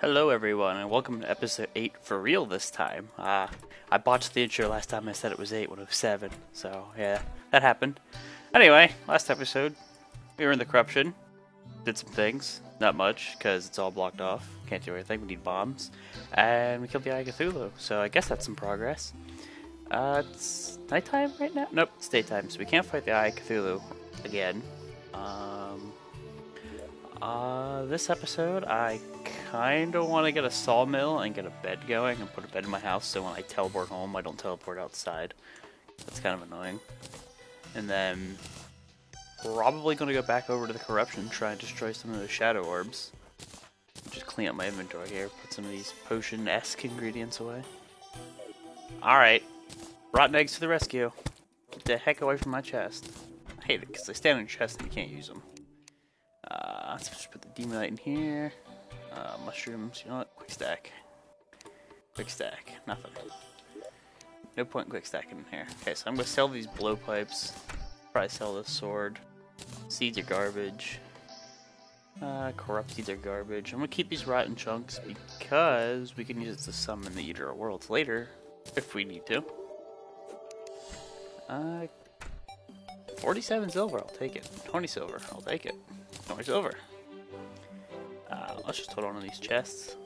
Hello, everyone, and welcome to episode 8 for real this time. Uh, I botched the intro last time I said it was 8 when it was 7, so yeah, that happened. Anyway, last episode, we were in the corruption, did some things, not much, because it's all blocked off, can't do anything, we need bombs, and we killed the Eye Cthulhu, so I guess that's some progress. Uh, it's nighttime right now? Nope, it's daytime, so we can't fight the Eye Cthulhu again. Um, uh, this episode, I kind of want to get a sawmill and get a bed going and put a bed in my house so when I teleport home, I don't teleport outside. That's kind of annoying. And then, probably going to go back over to the corruption, try and destroy some of those shadow orbs. Just clean up my inventory here, put some of these potion-esque ingredients away. Alright, rotten eggs to the rescue. Get the heck away from my chest. I hate it because they stand on your chest and you can't use them. Uh, let's just put the demonite in here. Uh, mushrooms, you know what? Quick stack. Quick stack. Nothing. No point in quick stacking in here. Okay, so I'm gonna sell these blowpipes. Probably sell this sword. Seeds are garbage. Uh, corrupt seeds are garbage. I'm gonna keep these rotten chunks because we can use it to summon the Eater of Worlds later, if we need to. Uh, 47 silver, I'll take it. 20 silver, I'll take it. 20 silver. Let's just hold on to these chests.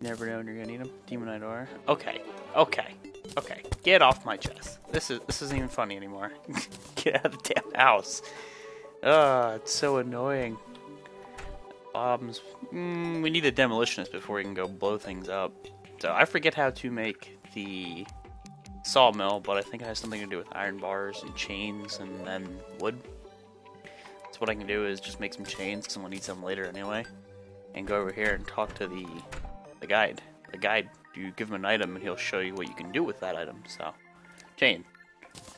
Never know when you're gonna need them. Demonite ore. Okay, okay, okay. Get off my chest. This is this isn't even funny anymore. Get out of the damn house. Ugh, it's so annoying. Bombs. Mm, we need a demolitionist before we can go blow things up. So I forget how to make the sawmill, but I think it has something to do with iron bars and chains and then wood. So what I can do is just make some chains, because someone need some later anyway, and go over here and talk to the the guide. The guide, you give him an item and he'll show you what you can do with that item. So, chain,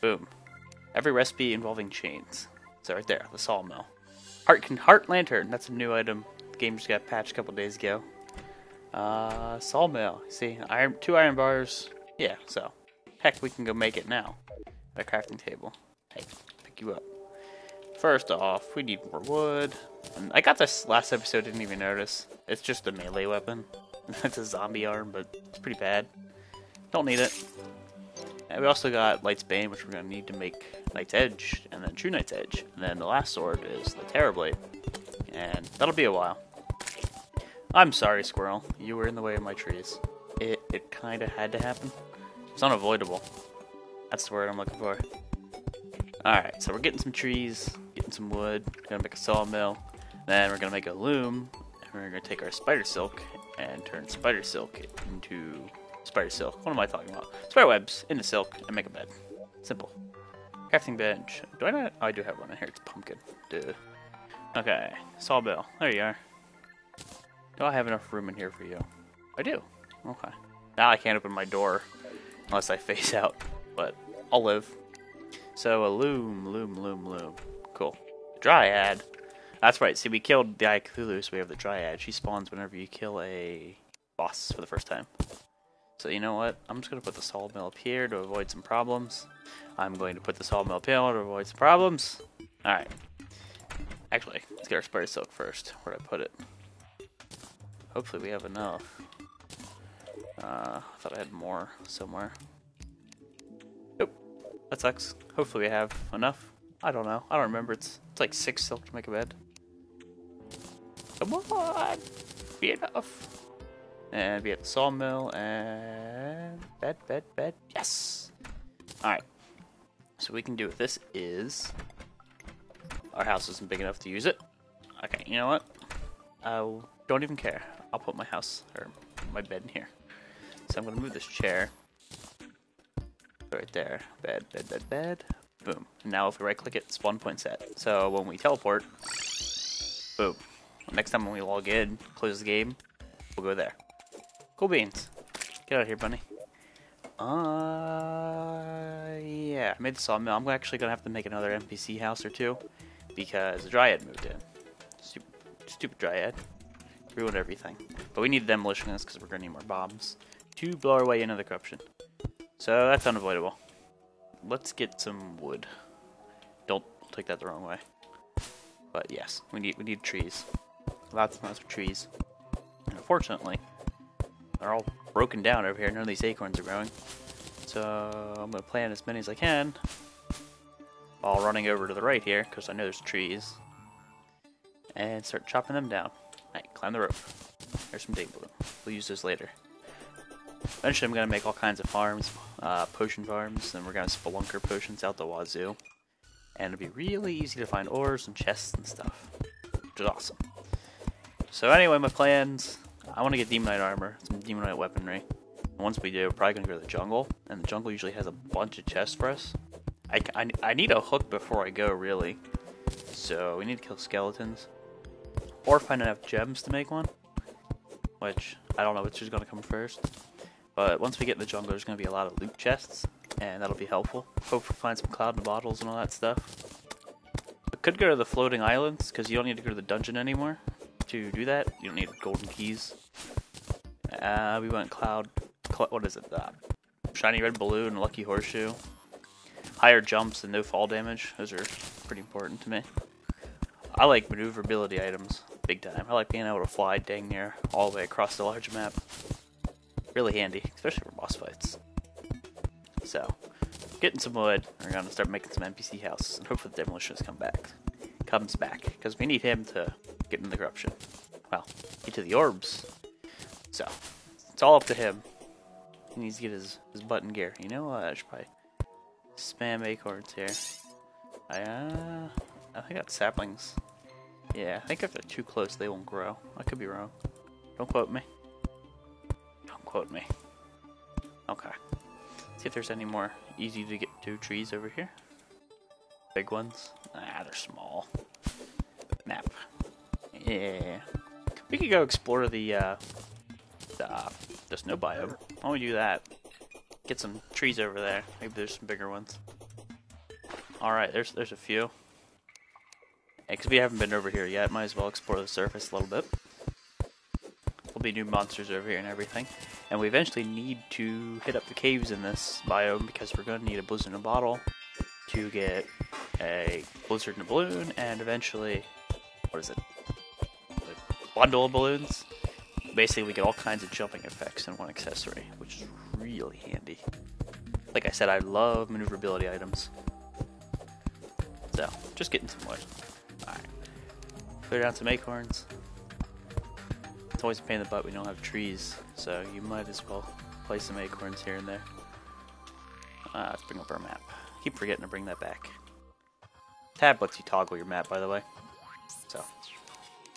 boom. Every recipe involving chains. So right there, the sawmill. Heart can, heart lantern. That's a new item. The game just got patched a couple days ago. Uh, sawmill. See, iron, two iron bars. Yeah. So, heck, we can go make it now. At a crafting table. Hey, pick you up. First off, we need more wood. And I got this last episode, didn't even notice. It's just a melee weapon. it's a zombie arm, but it's pretty bad. Don't need it. And we also got Light's Bane, which we're going to need to make Knight's Edge, and then True Knight's Edge. And then the last sword is the Terra Blade. And that'll be a while. I'm sorry, Squirrel. You were in the way of my trees. It, it kind of had to happen. It's unavoidable. That's the word I'm looking for. Alright, so we're getting some trees, some wood, we're gonna make a sawmill, then we're gonna make a loom, and we're gonna take our spider silk and turn spider silk into spider silk. What am I talking about? Spider webs into silk and make a bed. Simple. Crafting bench. Do I not? Oh, I do have one in here. It's pumpkin. Duh. Okay, sawmill. There you are. Do I have enough room in here for you? I do. Okay. Now I can't open my door unless I face out, but I'll live. So a loom, loom, loom, loom. Cool. Dryad. That's right. See, we killed the Eye so we have the Dryad. She spawns whenever you kill a boss for the first time. So you know what? I'm just going to put the sawmill up here to avoid some problems. I'm going to put the sawmill up here to avoid some problems. Alright. Actually, let's get our spider silk first. Where'd I put it? Hopefully we have enough. Uh, I thought I had more somewhere. Nope. That sucks. Hopefully we have enough. I don't know. I don't remember. It's, it's like six silk to make a bed. Come on! Be enough! And be at the sawmill and bed, bed, bed. Yes! Alright. So we can do with this is our house isn't big enough to use it. Okay, you know what? I don't even care. I'll put my house or my bed in here. So I'm gonna move this chair right there. Bed, bed, bed, bed. Boom. And now if we right click it, spawn point set. So when we teleport, boom. Next time when we log in, close the game, we'll go there. Cool beans. Get out of here, bunny. Uh, yeah, I made the sawmill. I'm actually gonna have to make another NPC house or two because the Dryad moved in. Stupid, stupid Dryad. Ruined everything. But we need demolitionists because we're gonna need more bombs to blow our way into the corruption. So that's unavoidable. Let's get some wood. Don't take that the wrong way. But yes, we need we need trees. Lots and lots of trees. unfortunately. They're all broken down over here. None of these acorns are growing. So I'm to plant as many as I can. While running over to the right here, because I know there's trees. And start chopping them down. Alright, climb the rope. There's some date. We'll use those later. Eventually I'm going to make all kinds of farms, uh, potion farms, and we're going to spelunker potions out the wazoo. And it'll be really easy to find ores and chests and stuff, which is awesome. So anyway, my plans, I want to get Demonite armor, some Demonite weaponry. And once we do, we're probably going to go to the jungle, and the jungle usually has a bunch of chests for us. I, I, I need a hook before I go, really. So we need to kill skeletons. Or find enough gems to make one. Which, I don't know which is going to come first. But once we get in the jungle, there's going to be a lot of loot chests, and that'll be helpful. Hopefully find some cloud bottles and all that stuff. I could go to the floating islands, because you don't need to go to the dungeon anymore to do that. You don't need golden keys. Uh, we went cloud, cl what is it, uh, shiny red balloon, lucky horseshoe. Higher jumps and no fall damage, those are pretty important to me. I like maneuverability items, big time. I like being able to fly dang near all the way across the large map really handy, especially for boss fights. So, getting some wood, we're gonna start making some NPC houses, and hopefully the demolitionist come back, comes back, because we need him to get in the corruption. Well, get to the orbs. So, it's all up to him. He needs to get his, his button gear. You know what? I should probably spam acorns here. I, uh, I think I got saplings. Yeah, I think if they're too close, they won't grow. I could be wrong. Don't quote me quote me. Okay. See if there's any more easy to get to trees over here. Big ones. Ah, they're small. Map. Yeah. We could go explore the, uh, the, uh, the snow biome. Why don't we do that? Get some trees over there. Maybe there's some bigger ones. Alright, there's there's a few. Because we haven't been over here yet, might as well explore the surface a little bit. Be new monsters over here and everything. And we eventually need to hit up the caves in this biome because we're going to need a blizzard in a bottle to get a blizzard in a balloon and eventually, what is it? A bundle of balloons. Basically, we get all kinds of jumping effects in one accessory, which is really handy. Like I said, I love maneuverability items. So, just getting some wood. Alright. Clear down some acorns. It's always a pain in the butt we don't have trees, so you might as well place some acorns here and there. Uh, let's bring up our map. Keep forgetting to bring that back. Tab lets you toggle your map, by the way. So,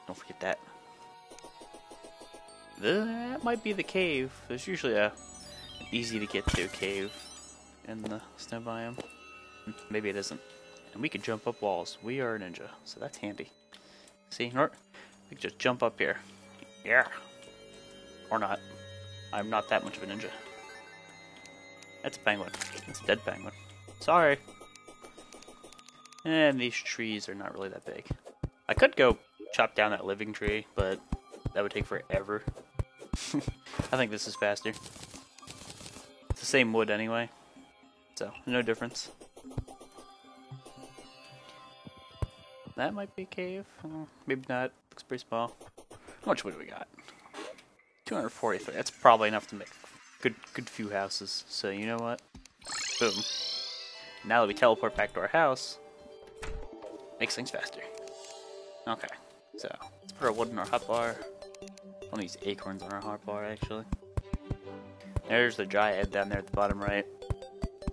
don't forget that. That might be the cave. There's usually a easy to get to cave in the snow biome. Hmm, maybe it isn't. And we can jump up walls. We are a ninja, so that's handy. See, we can just jump up here. Yeah. Or not. I'm not that much of a ninja. That's a penguin. It's a dead penguin. Sorry. And these trees are not really that big. I could go chop down that living tree, but that would take forever. I think this is faster. It's the same wood anyway, so no difference. That might be a cave. Uh, maybe not. Looks pretty small. How much wood do we got? 243. That's probably enough to make good good few houses. So you know what? Boom. Now that we teleport back to our house, makes things faster. Okay. So let's put our wood in our hotbar. One of these acorns on our hotbar actually. There's the dryad down there at the bottom right.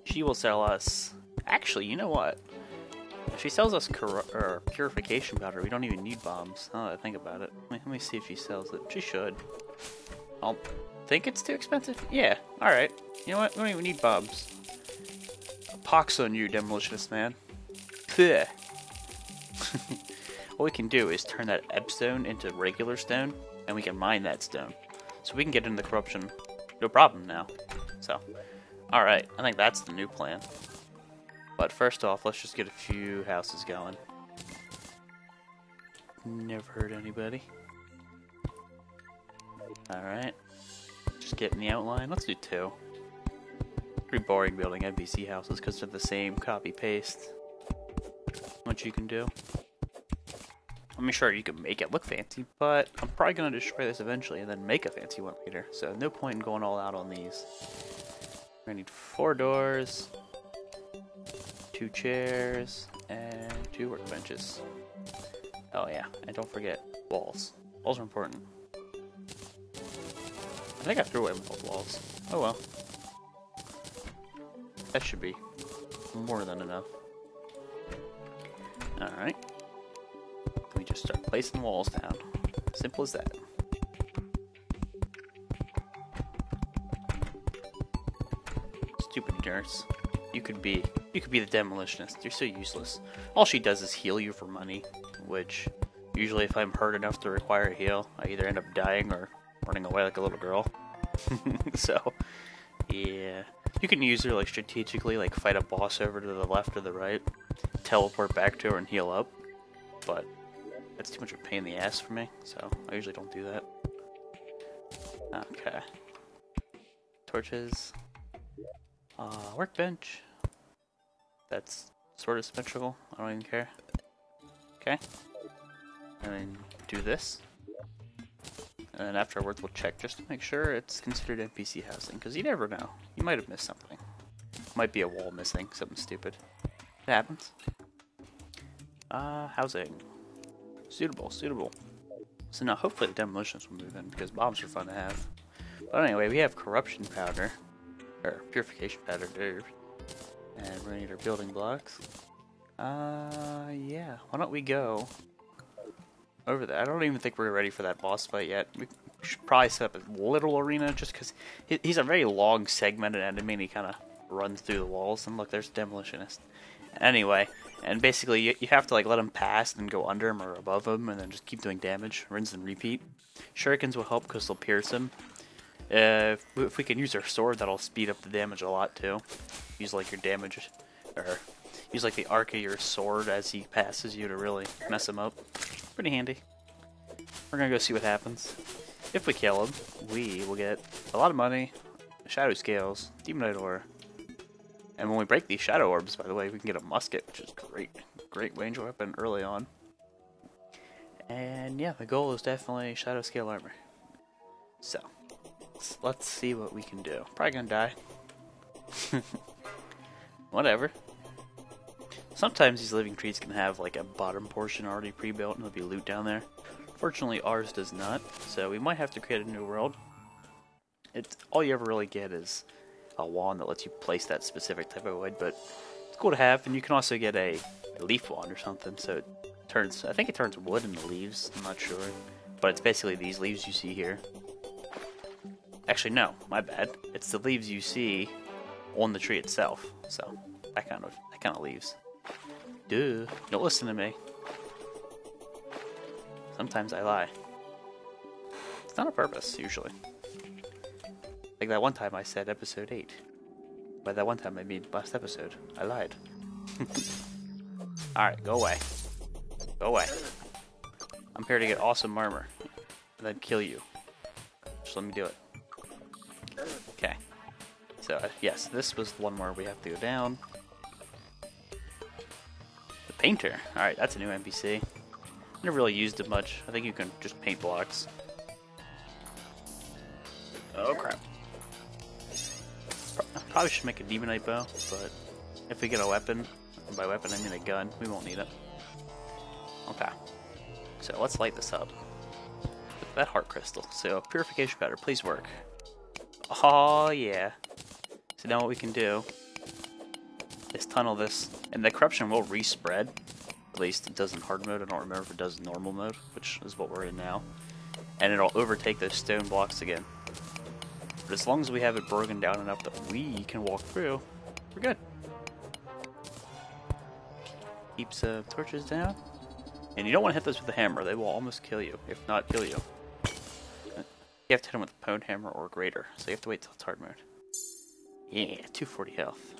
She will sell us. Actually, you know what? If she sells us purification powder, we don't even need bombs. Now that I think about it. Let me, see if she sells it. She should. I'll think it's too expensive? Yeah, alright. You know what? We don't even need bombs. pox on you, demolitionist man. what we can do is turn that ebonstone into regular stone, and we can mine that stone. So we can get into the corruption no problem now. So, alright, I think that's the new plan. But first off, let's just get a few houses going. Never hurt anybody. Alright. Just getting the outline. Let's do two. Pretty boring building NPC houses because they're the same copy-paste. What you can do. I mean, sure, you can make it look fancy, but I'm probably going to destroy this eventually and then make a fancy one later. So no point in going all out on these. To need four doors, two chairs, and two workbenches. Oh yeah, and don't forget walls. Walls are important. I think I threw away both walls. Oh well. That should be more than enough. Alright. We just start placing walls down. Simple as that. Stupid nurse. You could be you could be the demolitionist. You're so useless. All she does is heal you for money, which usually if I'm hurt enough to require a heal, I either end up dying or running away like a little girl. so yeah. You can use her like strategically, like fight a boss over to the left or the right, teleport back to her and heal up. But that's too much of a pain in the ass for me, so I usually don't do that. Okay. Torches. Uh, workbench. That's sort of symmetrical. I don't even care. Okay. And then do this. And then afterwards we'll check just to make sure it's considered NPC housing, because you never know. You might have missed something. Might be a wall missing, something stupid. It happens. Uh, housing. Suitable, suitable. So now hopefully the demolitions will move in, because bombs are fun to have. But anyway, we have corruption powder. Or purification powder, dude. And we're gonna need our building blocks. Uh, yeah. Why don't we go over there. I don't even think we're ready for that boss fight yet. We should probably set up a little arena just because he's a very long segmented enemy and he kind of runs through the walls. And look, there's Demolitionist. Anyway, and basically you, you have to like let him pass and go under him or above him and then just keep doing damage, rinse and repeat. Shurikens will help because they'll pierce him. Uh, if, if we can use our sword, that'll speed up the damage a lot too. Use like your damage, or use like the arc of your sword as he passes you to really mess him up. Pretty handy. We're gonna go see what happens. If we kill him, we will get a lot of money, shadow scales, demonite ore, and when we break these shadow orbs, by the way, we can get a musket, which is great, great range weapon early on. And yeah, the goal is definitely shadow scale armor. So, let's, let's see what we can do. Probably gonna die. Whatever. Sometimes these living trees can have like a bottom portion already pre-built and there'll be loot down there. Fortunately ours does not, so we might have to create a new world. It's all you ever really get is a wand that lets you place that specific type of wood, but it's cool to have, and you can also get a, a leaf wand or something, so it turns, I think it turns wood into leaves, I'm not sure. But it's basically these leaves you see here. Actually, no, my bad. It's the leaves you see on the tree itself, so that kind of, that kind of leaves. Duh. Don't listen to me. Sometimes I lie. It's not a purpose, usually. Like that one time I said episode 8. By that one time I mean last episode. I lied. Alright, go away. Go away. I'm here to get awesome armor. And then kill you. Just let me do it. Okay. So, uh, yes, this was the one where we have to go down. Painter. Alright, that's a new NPC. Never really used it much. I think you can just paint blocks. Oh crap. Probably should make a demonite bow, but if we get a weapon, by weapon I mean a gun, we won't need it. Okay. So let's light this up. That heart crystal. So purification powder, please work. Oh yeah. So now what we can do is tunnel this, and the corruption will respread. At least it does in hard mode. I don't remember if it does in normal mode, which is what we're in now. And it'll overtake those stone blocks again. But as long as we have it broken down enough that we can walk through, we're good. Keep some torches down. And you don't want to hit those with a hammer. They will almost kill you, if not kill you. You have to hit them with a Pwnhammer or greater, so you have to wait till it's hard mode. Yeah, 240 health.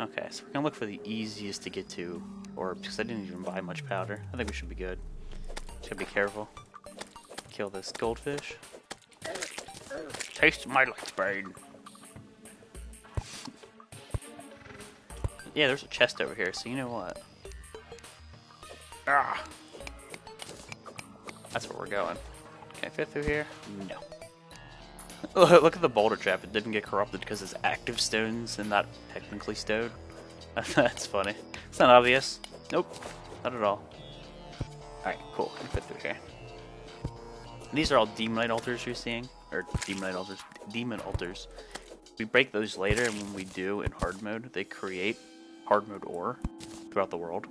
Okay, so we're gonna look for the easiest to get to orbs, because I didn't even buy much powder. I think we should be good. Should be careful. Kill this goldfish. Taste my Light's Bane. yeah, there's a chest over here, so you know what? Ah! That's where we're going. Can I fit through here? No. Look at the boulder trap. It didn't get corrupted because it's active stones and not technically stone. That's funny. It's not obvious. Nope. Not at all. Alright, cool. Can fit through here. These are all demonite altars you're seeing. Or demonite altars. Demon altars. We break those later, and when we do in hard mode, they create hard mode ore throughout the world.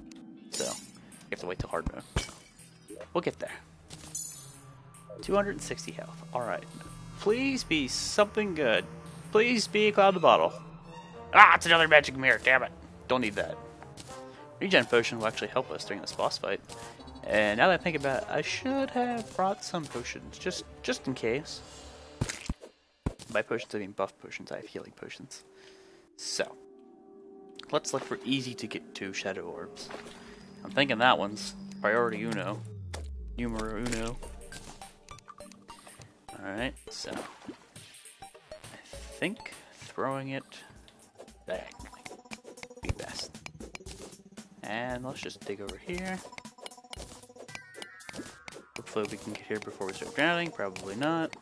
So, you have to wait till hard mode. We'll get there. 260 health. Alright. Please be something good. Please be a cloud the bottle. Ah, it's another magic mirror, damn it. Don't need that. Regen potion will actually help us during this boss fight. And now that I think about it, I should have brought some potions, just just in case. By potions I mean buff potions, I have healing potions. So, let's look for easy to get to shadow orbs. I'm thinking that one's priority uno. Numero uno. Alright, so I think throwing it diagonally be best. And let's just dig over here. Hopefully we can get here before we start drowning. Probably not.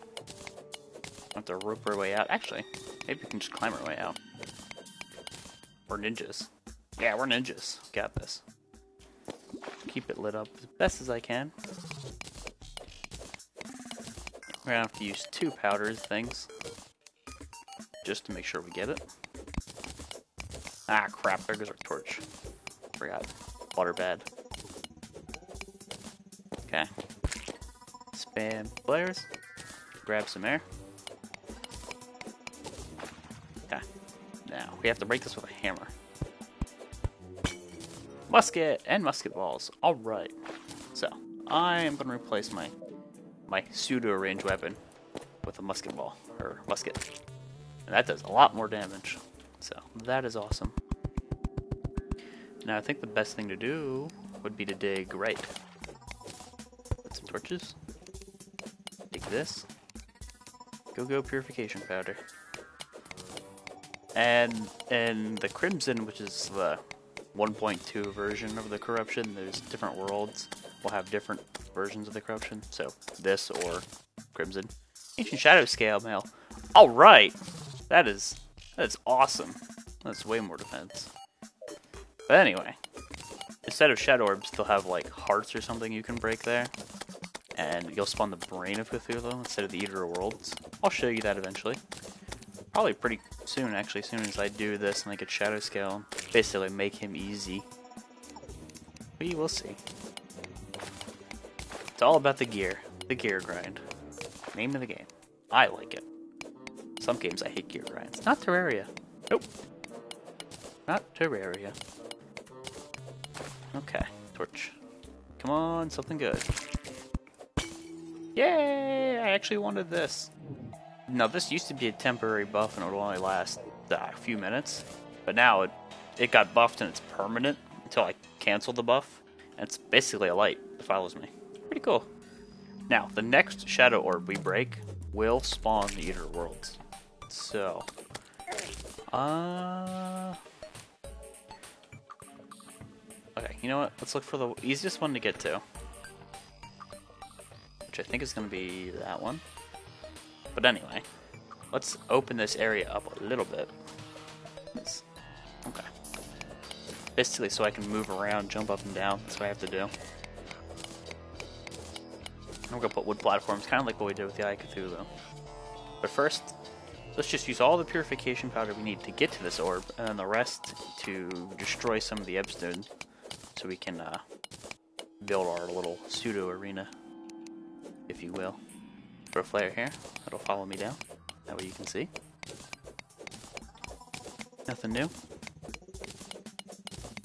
Have to rope our way out. Actually, maybe we can just climb our way out. We're ninjas. Yeah, we're ninjas. Got this. Keep it lit up as best as I can. We're gonna have to use two powders things. Just to make sure we get it. Ah, crap, there goes our torch. Forgot. Water bed. Okay. Spam flares. Grab some air. Okay. Now, we have to break this with a hammer. Musket and musket balls. Alright. So, I am going to replace my my pseudo range weapon with a musket ball or musket. And that does a lot more damage. So that is awesome. Now I think the best thing to do would be to dig right. Put some torches. Dig this. Go go purification powder. And in the crimson, which is the 1.2 version of the corruption, there's different worlds will have different versions of the corruption. So this or Crimson. Ancient Shadow Scale Mail. Alright! That is that is awesome. That's way more defense. But anyway, instead of Shadow Orbs, they'll have like hearts or something you can break there. And you'll spawn the Brain of Cthulhu instead of the Eater of Worlds. I'll show you that eventually. Probably pretty soon, actually, soon as I do this and I get Shadow Scale. Basically make him easy. We will see. It's all about the gear. The gear grind. Name of the game. I like it. Some games I hate gear grinds. Not Terraria. Nope. Not Terraria. Okay, torch. Come on, something good. Yay! I actually wanted this. Now, this used to be a temporary buff and it would only last uh, a few minutes. But now it, it got buffed and it's permanent until I cancel the buff. And it's basically a light that follows me. Pretty cool. Now, the next Shadow Orb we break will spawn the Eater Worlds. So, uh... Okay, you know what? Let's look for the easiest one to get to. Which I think is going to be that one. But anyway, let's open this area up a little bit. Okay. Basically so I can move around, jump up and down. That's what I have to do. I'm gonna put wood platforms, kind of like what we did with the Eye Cthulhu. But first, let's just use all the purification powder we need to get to this orb, and then the rest to destroy some of the Ebonstone, so we can uh, build our little pseudo arena, if you will. Throw a flare here, that'll follow me down, that way you can see. Nothing new.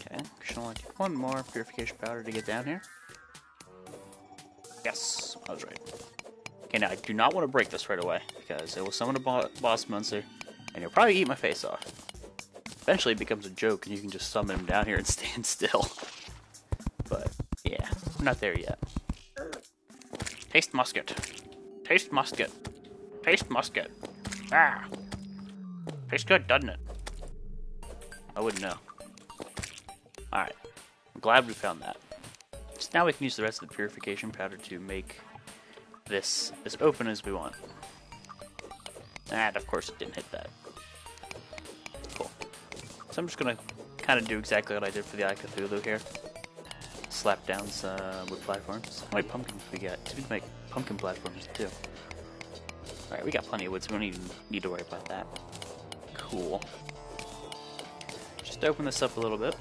Okay, should only take one more purification powder to get down here. Yes, I was right. Okay, now I do not want to break this right away, because it will summon a bo boss monster, and he'll probably eat my face off. Eventually it becomes a joke, and you can just summon him down here and stand still. But, yeah, we're not there yet. Taste musket. Taste musket. Taste musket. Ah! Tastes good, doesn't it? I wouldn't know. Alright. I'm glad we found that. So now we can use the rest of the purification powder to make this as open as we want. And of course it didn't hit that. Cool. So I'm just gonna kind of do exactly what I did for the Eye Cthulhu here. Slap down some wood platforms. How many pumpkins we got? We can make pumpkin platforms too. Alright, we got plenty of wood, so we don't even need to worry about that. Cool. Just open this up a little bit.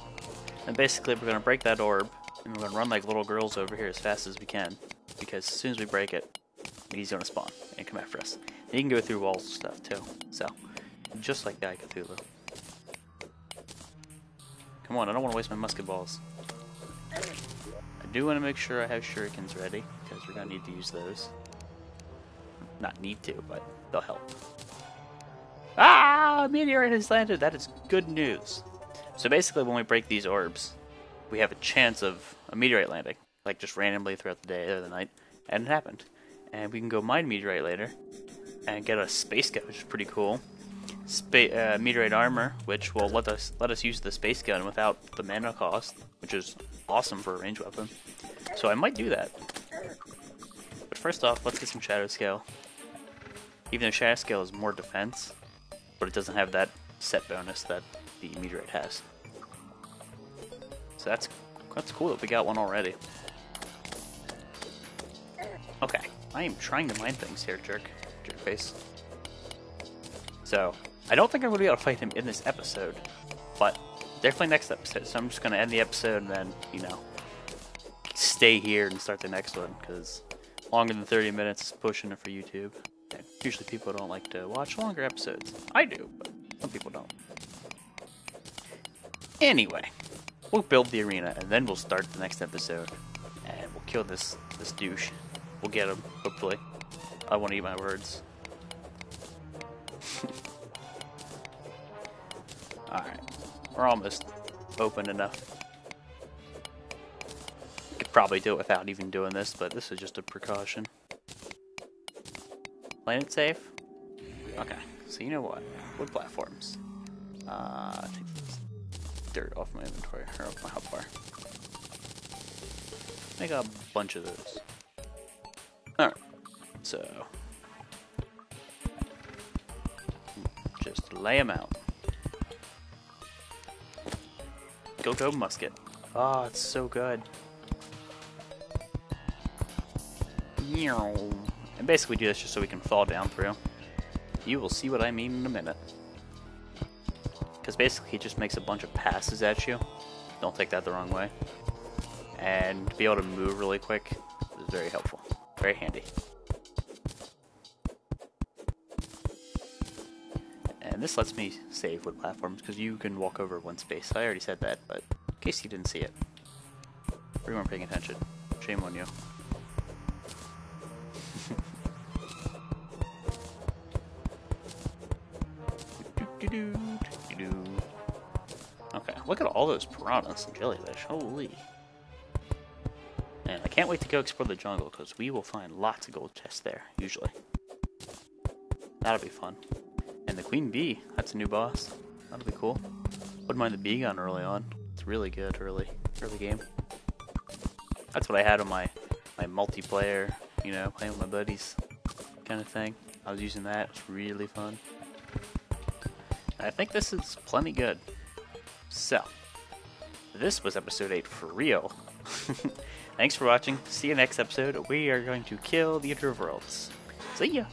And basically we're gonna break that orb, and we're gonna run like little girls over here as fast as we can. Because as soon as we break it, he's gonna spawn and come after us. And he can go through walls and stuff too. So, just like Guy Cthulhu. Come on, I don't want to waste my musket balls. I do want to make sure I have shurikens ready, because we're to need to use those. Not need to, but they'll help. Ah! A meteorite has landed! That is good news. So basically, when we break these orbs, we have a chance of a meteorite landing. Like, just randomly throughout the day or the night. And it happened. And we can go mine meteorite later. And get a space gun, which is pretty cool. Spa- uh, meteorite armor, which will let us let us use the space gun without the mana cost, which is awesome for a range weapon. So I might do that. But first off, let's get some shadow scale. Even though shadow scale is more defense, but it doesn't have that set bonus that the meteorite has. That's that's cool that we got one already. Okay, I am trying to mine things here, jerk, jerk face. So I don't think I'm to be able to fight him in this episode, but definitely next episode. So I'm just going to end the episode and then, you know, stay here and start the next one because longer than 30 minutes is pushing it for YouTube. And usually people don't like to watch longer episodes. I do, but some people don't. Anyway, we'll build the arena and then we'll start the next episode and we'll kill this this douche. We'll get him, hopefully. I want to eat my words. Alright. We're almost open enough. Could probably do it without even doing this, but this is just a precaution. Playing it safe? Okay, so you know what? Wood platforms. Uh, dirt off my inventory, or off my hotbar. Make a bunch of those. Alright, so. Just lay them out. Go go musket. Oh, it's so good. And basically do this just so we can fall down through. You will see what I mean in a minute. Basically he just makes a bunch of passes at you. Don't take that the wrong way. And to be able to move really quick is very helpful. Very handy. And this lets me save with platforms because you can walk over one space. I already said that, but in case you didn't see it. You weren't paying attention. Shame on you. okay, look at all those piranhas and jellyfish. Holy. And I can't wait to go explore the jungle because we will find lots of gold chests there, usually. That'll be fun. And the queen bee, that's a new boss. That'll be cool. Wouldn't mind the bee gun early on. It's really good early, early game. That's what I had on my, my multiplayer, you know, playing with my buddies kind of thing. I was using that. It's really fun. I think this is plenty good. So, this was episode 8 for real. Thanks for watching. See you next episode. We are going to kill the Underworlds. See ya!